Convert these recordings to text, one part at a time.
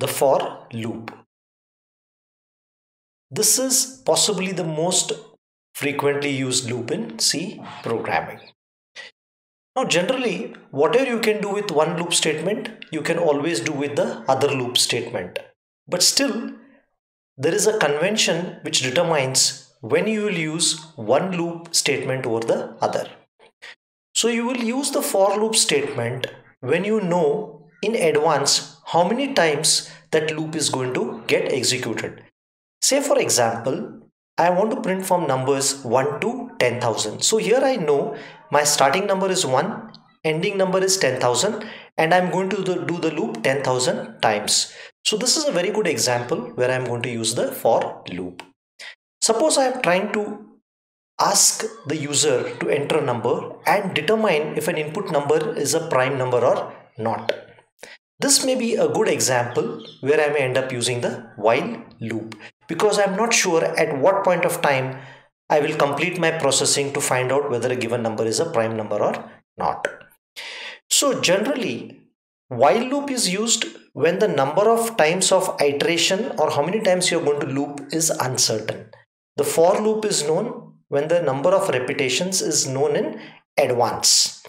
the for loop. This is possibly the most frequently used loop in C programming. Now generally whatever you can do with one loop statement you can always do with the other loop statement. But still there is a convention which determines when you will use one loop statement over the other. So you will use the for loop statement when you know in advance how many times that loop is going to get executed. Say for example, I want to print from numbers 1 to 10,000. So here I know my starting number is 1, ending number is 10,000 and I'm going to do the loop 10,000 times. So this is a very good example where I'm going to use the for loop. Suppose I am trying to ask the user to enter a number and determine if an input number is a prime number or not. This may be a good example where I may end up using the while loop because I'm not sure at what point of time I will complete my processing to find out whether a given number is a prime number or not. So generally while loop is used when the number of times of iteration or how many times you're going to loop is uncertain. The for loop is known when the number of repetitions is known in advance.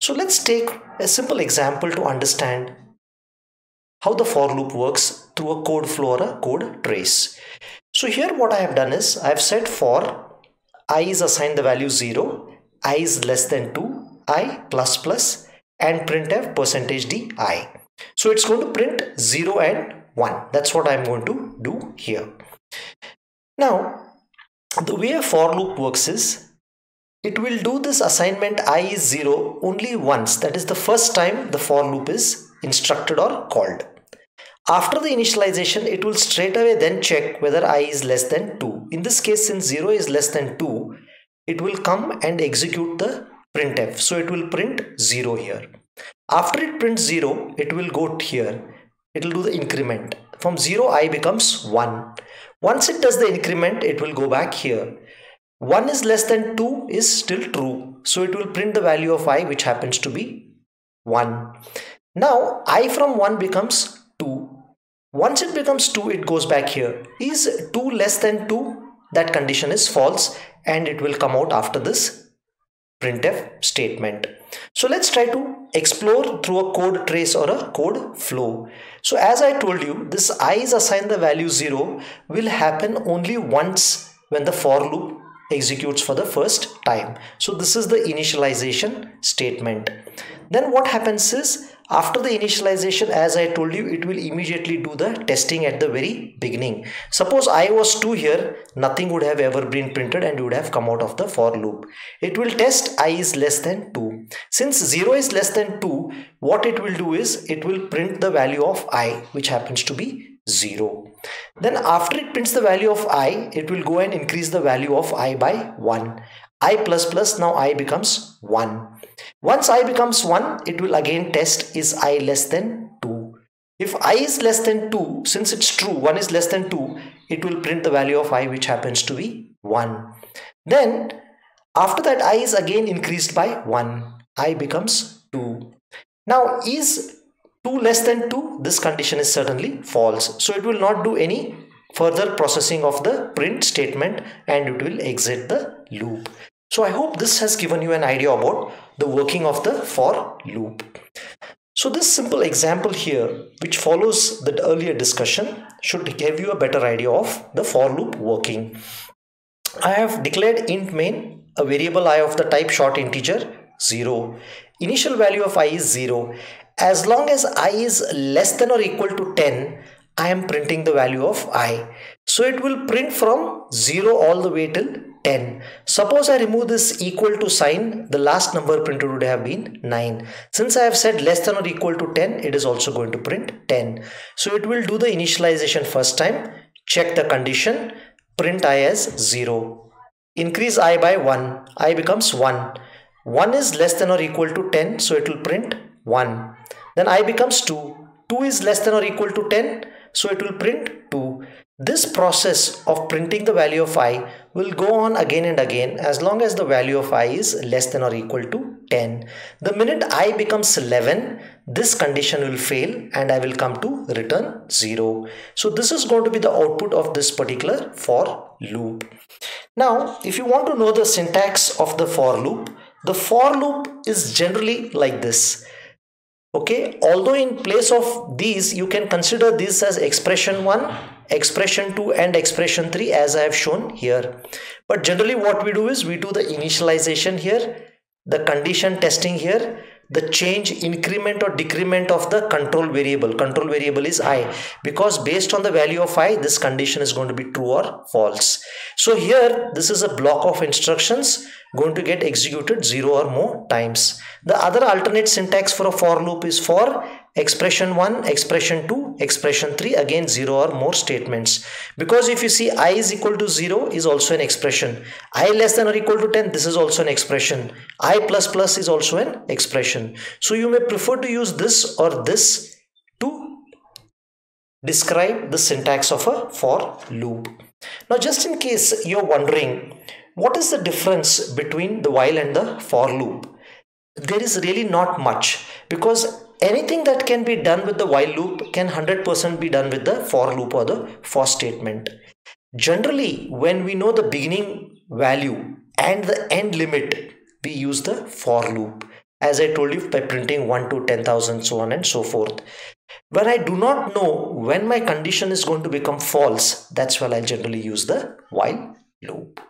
So let's take a simple example to understand how the for loop works through a code flow or a code trace. So here what I have done is I have said for i is assigned the value 0, i is less than 2, i plus plus and printf percentage d i. So it's going to print 0 and 1. That's what I'm going to do here. Now the way a for loop works is it will do this assignment i is 0 only once that is the first time the for loop is instructed or called. After the initialization it will straight away then check whether i is less than 2. In this case since 0 is less than 2 it will come and execute the printf so it will print 0 here. After it prints 0 it will go here it will do the increment from 0 i becomes 1 once it does the increment, it will go back here. 1 is less than 2 is still true. So it will print the value of i which happens to be 1. Now i from 1 becomes 2. Once it becomes 2 it goes back here. Is 2 less than 2? That condition is false and it will come out after this printf statement. So let's try to explore through a code trace or a code flow. So as I told you, this i is assigned the value 0 will happen only once when the for loop executes for the first time. So this is the initialization statement. Then what happens is after the initialization as I told you it will immediately do the testing at the very beginning. Suppose I was 2 here nothing would have ever been printed and you would have come out of the for loop. It will test i is less than 2. Since 0 is less than 2 what it will do is it will print the value of i which happens to be 0. Then after it prints the value of i it will go and increase the value of i by 1 i plus plus now i becomes 1 once i becomes 1 it will again test is i less than 2 if i is less than 2 since it's true 1 is less than 2 it will print the value of i which happens to be 1 then after that i is again increased by 1 i becomes 2 now is 2 less than 2 this condition is certainly false so it will not do any further processing of the print statement and it will exit the loop. So I hope this has given you an idea about the working of the for loop. So this simple example here which follows the earlier discussion should give you a better idea of the for loop working. I have declared int main a variable i of the type short integer 0. Initial value of i is 0. As long as i is less than or equal to 10 I am printing the value of i. So it will print from 0 all the way till 10. Suppose I remove this equal to sign, the last number printed would have been 9. Since I have said less than or equal to 10, it is also going to print 10. So it will do the initialization first time, check the condition, print i as 0. Increase i by 1, i becomes 1. 1 is less than or equal to 10, so it will print 1. Then i becomes 2. 2 is less than or equal to 10, so it will print 2 this process of printing the value of i will go on again and again as long as the value of i is less than or equal to 10. The minute i becomes 11, this condition will fail and I will come to return 0. So this is going to be the output of this particular for loop. Now, if you want to know the syntax of the for loop, the for loop is generally like this okay although in place of these you can consider this as expression 1 expression 2 and expression 3 as I have shown here. But generally what we do is we do the initialization here, the condition testing here, the change increment or decrement of the control variable. Control variable is i because based on the value of i this condition is going to be true or false. So here this is a block of instructions going to get executed zero or more times. The other alternate syntax for a for loop is for expression 1 expression 2 expression 3 again 0 or more statements. Because if you see i is equal to 0 is also an expression. I less than or equal to 10 this is also an expression. I plus plus is also an expression. So you may prefer to use this or this to describe the syntax of a for loop. Now just in case you're wondering what is the difference between the while and the for loop there is really not much because anything that can be done with the while loop can 100% be done with the for loop or the for statement. Generally, when we know the beginning value and the end limit, we use the for loop. As I told you by printing 1 to 10,000 so on and so forth. When I do not know when my condition is going to become false, that's when I generally use the while loop.